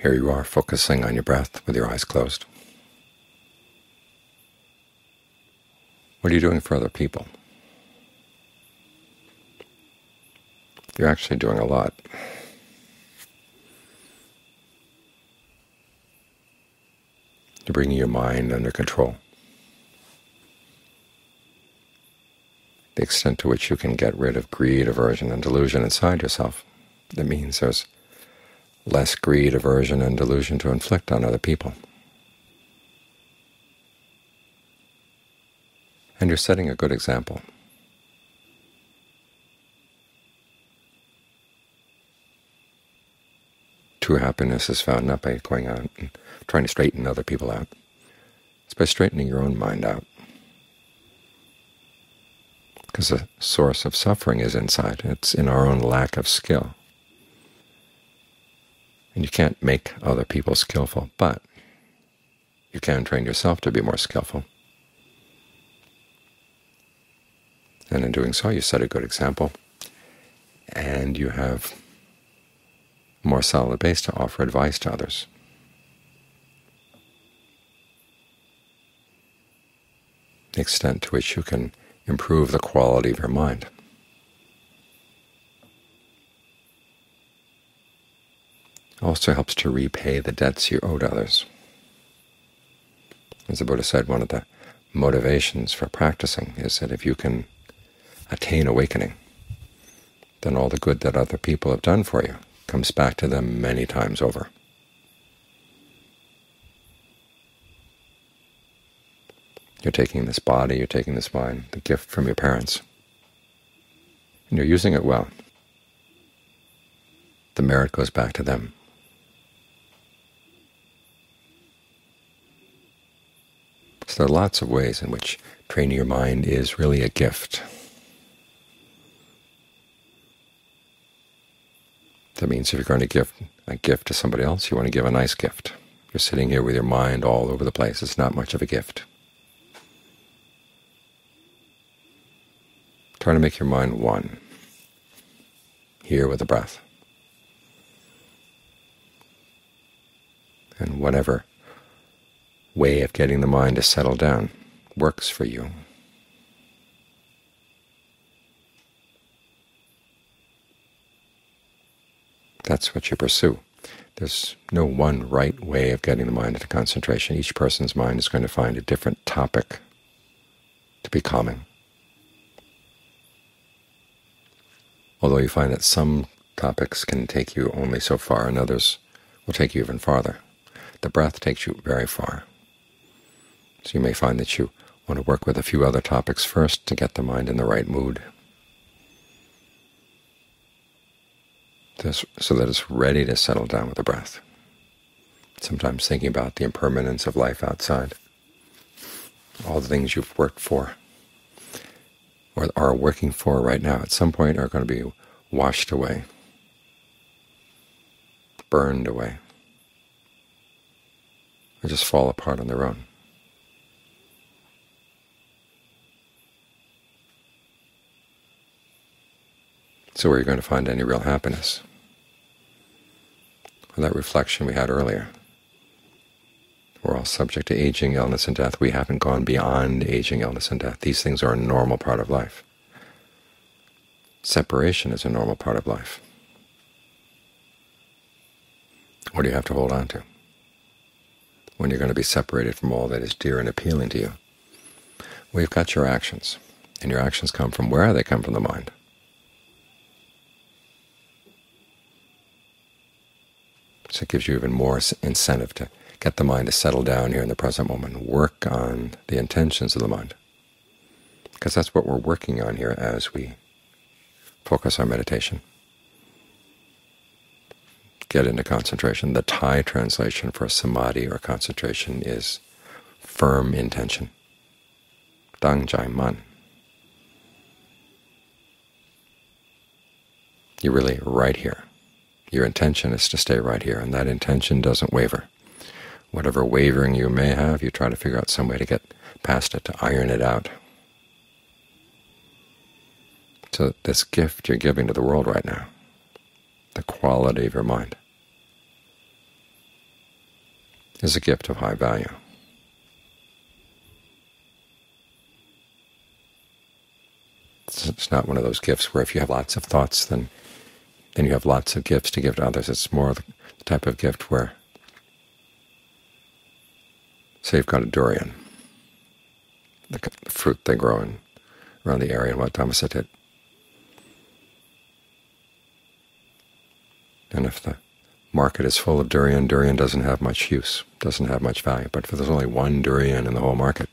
Here you are focusing on your breath with your eyes closed. What are you doing for other people? You're actually doing a lot. You're bringing your mind under control. The extent to which you can get rid of greed, aversion, and delusion inside yourself, that means there's less greed, aversion, and delusion to inflict on other people. And you're setting a good example. True happiness is found not by going out and trying to straighten other people out. It's by straightening your own mind out. Because the source of suffering is inside. It's in our own lack of skill. And you can't make other people skillful, but you can train yourself to be more skillful. And in doing so, you set a good example, and you have more solid base to offer advice to others. The extent to which you can improve the quality of your mind. Also helps to repay the debts you owe to others. As the Buddha said, one of the motivations for practicing is that if you can attain awakening, then all the good that other people have done for you comes back to them many times over. You're taking this body, you're taking this mind, the gift from your parents, and you're using it well. The merit goes back to them. There are lots of ways in which training your mind is really a gift. That means if you're going to give a gift to somebody else, you want to give a nice gift. You're sitting here with your mind all over the place. It's not much of a gift. Try to make your mind one, here with the breath. And whatever way of getting the mind to settle down works for you. That's what you pursue. There's no one right way of getting the mind into concentration. Each person's mind is going to find a different topic to be calming. Although you find that some topics can take you only so far and others will take you even farther. The breath takes you very far. So you may find that you want to work with a few other topics first to get the mind in the right mood, so that it's ready to settle down with the breath. Sometimes thinking about the impermanence of life outside, all the things you've worked for or are working for right now at some point are going to be washed away, burned away, or just fall apart on their own. So where are you going to find any real happiness? Well, that reflection we had earlier. We're all subject to aging, illness, and death. We haven't gone beyond aging, illness, and death. These things are a normal part of life. Separation is a normal part of life. What do you have to hold on to when you're going to be separated from all that is dear and appealing to you? You've got your actions, and your actions come from where? They come from the mind. So it gives you even more incentive to get the mind to settle down here in the present moment work on the intentions of the mind. Because that's what we're working on here as we focus our meditation. Get into concentration. The Thai translation for samadhi or concentration is firm intention. Dang Jai Man. You're really right here. Your intention is to stay right here, and that intention doesn't waver. Whatever wavering you may have, you try to figure out some way to get past it, to iron it out. So this gift you're giving to the world right now, the quality of your mind, is a gift of high value. It's not one of those gifts where if you have lots of thoughts, then then you have lots of gifts to give to others. It's more the type of gift where, say you've got a durian, the, the fruit they grow in around the area in Wat Dhammasathit. And if the market is full of durian, durian doesn't have much use, doesn't have much value. But if there's only one durian in the whole market,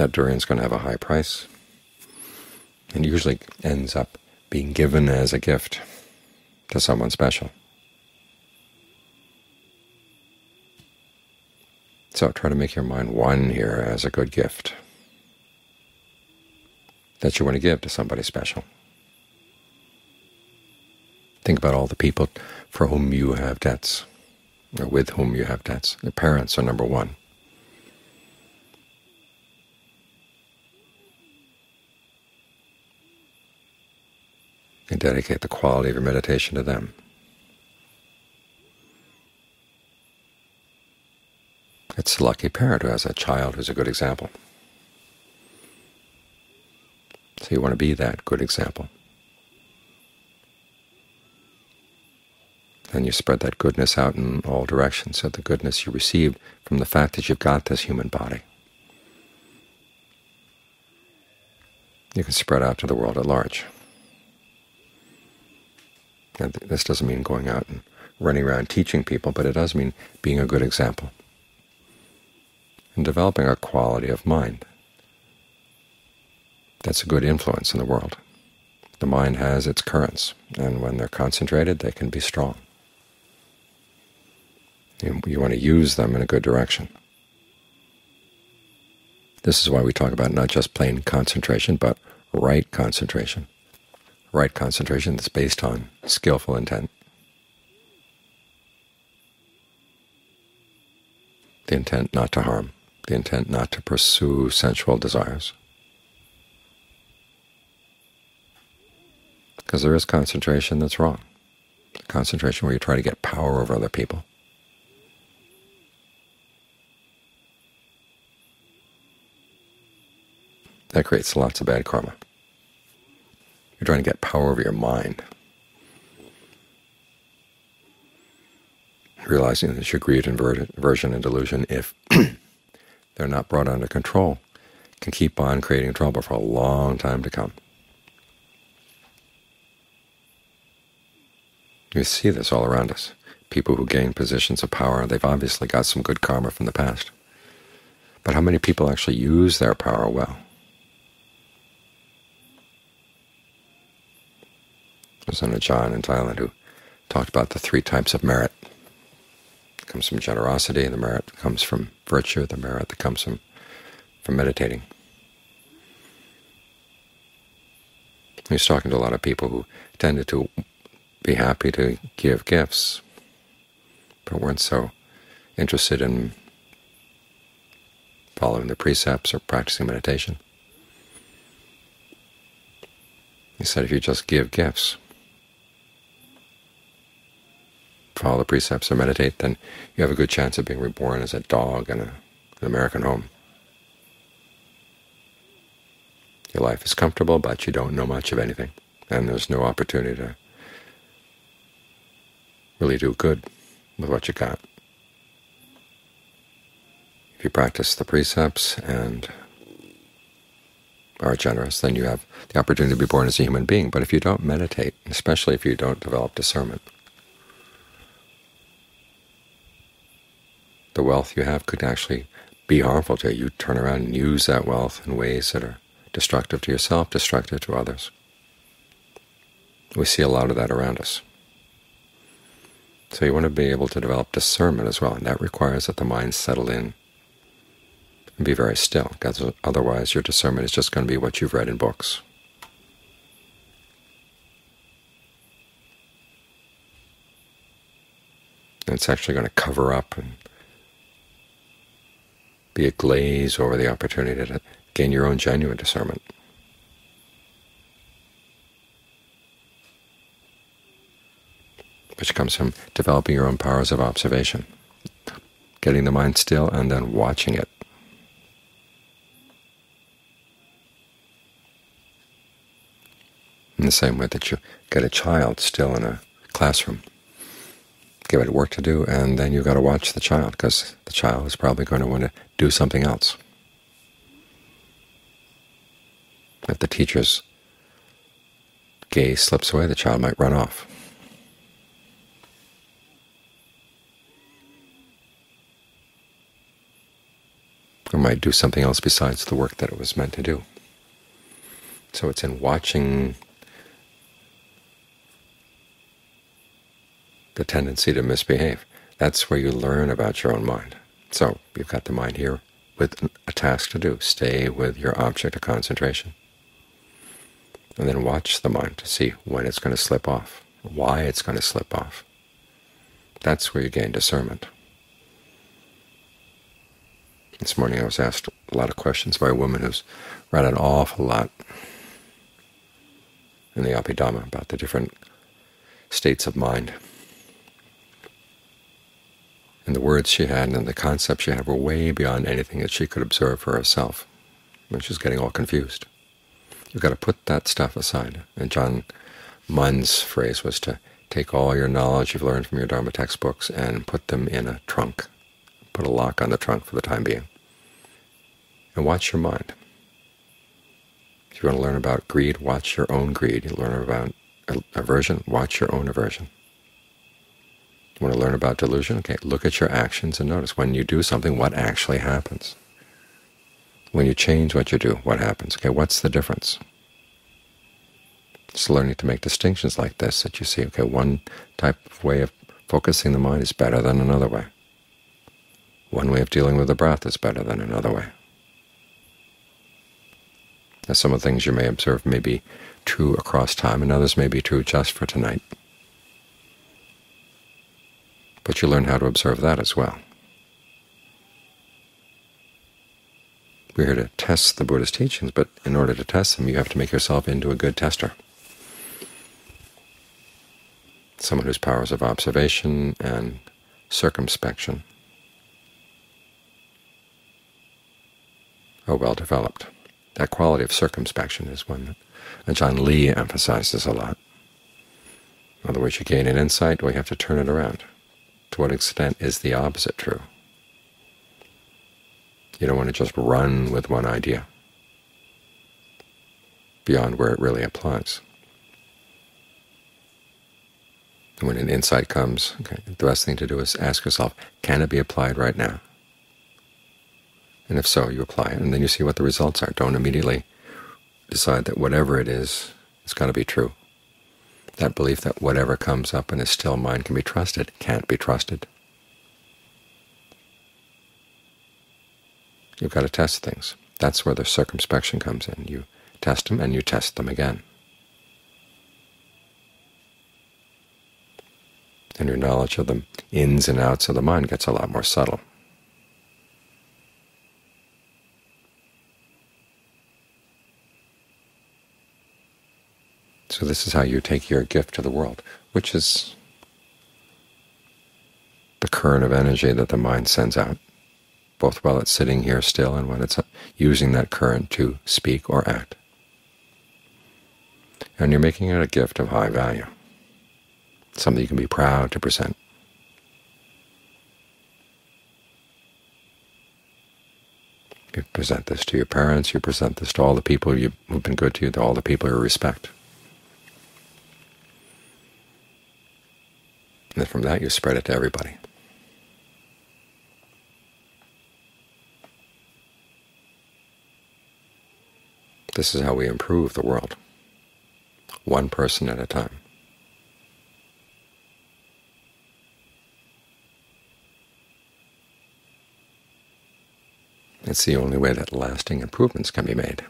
that durian's going to have a high price, and usually ends up being given as a gift to someone special. So try to make your mind one here as a good gift that you want to give to somebody special. Think about all the people for whom you have debts, or with whom you have debts. Your parents are number one. And dedicate the quality of your meditation to them. It's a lucky parent who has a child who's a good example. So you want to be that good example. And you spread that goodness out in all directions, so the goodness you received from the fact that you've got this human body, you can spread out to the world at large. And this doesn't mean going out and running around teaching people, but it does mean being a good example and developing a quality of mind that's a good influence in the world. The mind has its currents, and when they're concentrated, they can be strong. You, you want to use them in a good direction. This is why we talk about not just plain concentration, but right concentration. Right concentration that's based on skillful intent. The intent not to harm, the intent not to pursue sensual desires. because there is concentration that's wrong. Concentration where you try to get power over other people. That creates lots of bad karma. You're trying to get power over your mind. Realizing that your greed, aversion, and delusion, if they're not brought under control, can keep on creating trouble for a long time to come. You see this all around us. People who gain positions of power, they've obviously got some good karma from the past. But how many people actually use their power well? There's an Ajahn in Thailand who talked about the three types of merit. It comes from generosity, the merit comes from virtue, the merit that comes from, from meditating. He was talking to a lot of people who tended to be happy to give gifts, but weren't so interested in following the precepts or practicing meditation. He said if you just give gifts, follow the precepts or meditate, then you have a good chance of being reborn as a dog in a, an American home. Your life is comfortable, but you don't know much of anything, and there's no opportunity to really do good with what you got. If you practice the precepts and are generous, then you have the opportunity to be born as a human being. But if you don't meditate, especially if you don't develop discernment, the wealth you have could actually be harmful to you. You turn around and use that wealth in ways that are destructive to yourself, destructive to others. We see a lot of that around us. So you want to be able to develop discernment as well, and that requires that the mind settle in and be very still, because otherwise your discernment is just going to be what you've read in books. It's actually going to cover up and be a glaze over the opportunity to gain your own genuine discernment. which comes from developing your own powers of observation, getting the mind still and then watching it. In the same way that you get a child still in a classroom, give it work to do, and then you've got to watch the child, because the child is probably going to want to do something else. If the teacher's gaze slips away, the child might run off. Or might do something else besides the work that it was meant to do. So it's in watching the tendency to misbehave. That's where you learn about your own mind. So you've got the mind here with a task to do. Stay with your object of concentration. And then watch the mind to see when it's going to slip off, why it's going to slip off. That's where you gain discernment. This morning I was asked a lot of questions by a woman who's read an awful lot in the Abhidhamma about the different states of mind. And the words she had and the concepts she had were way beyond anything that she could observe for herself. And she was getting all confused. You've got to put that stuff aside. And John Munn's phrase was to take all your knowledge you've learned from your Dharma textbooks and put them in a trunk. Put a lock on the trunk for the time being. And watch your mind. If you want to learn about greed, watch your own greed. You learn about aversion, watch your own aversion. Want to learn about delusion? Okay, look at your actions and notice when you do something, what actually happens. When you change what you do, what happens? Okay, what's the difference? It's learning to make distinctions like this, that you see, okay, one type of way of focusing the mind is better than another way. One way of dealing with the breath is better than another way. Now, some of the things you may observe may be true across time, and others may be true just for tonight. But you learn how to observe that as well. We're here to test the Buddha's teachings, but in order to test them, you have to make yourself into a good tester. Someone whose powers of observation and circumspection are well developed. That quality of circumspection is one that Ajaan Lee emphasizes a lot. In other words, you gain an insight, well, you have to turn it around. To what extent is the opposite true? You don't want to just run with one idea beyond where it really applies. When an insight comes, okay, the best thing to do is ask yourself, can it be applied right now? And if so, you apply it, and then you see what the results are. Don't immediately decide that whatever it is, it's got to be true. That belief that whatever comes up in a still mind can be trusted can't be trusted. You've got to test things. That's where the circumspection comes in. You test them and you test them again. And your knowledge of the ins and outs of the mind gets a lot more subtle. So this is how you take your gift to the world, which is the current of energy that the mind sends out both while it's sitting here still and when it's using that current to speak or act. And you're making it a gift of high value, something you can be proud to present. You present this to your parents, you present this to all the people who've been good to you, to all the people you respect. And from that you spread it to everybody. This is how we improve the world, one person at a time. It's the only way that lasting improvements can be made.